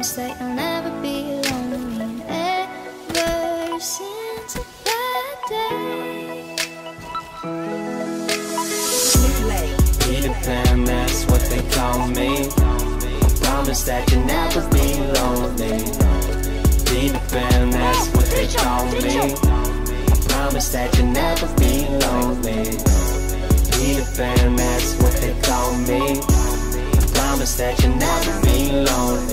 promise that you'll never be lonely. Ever since that day. Peter that's what they call me. I promise that you'll never be lonely. Peter Pan, that's what they call me. I promise that you'll never be lonely. Peter Pan, that's what they call me. I promise that you'll never be lonely.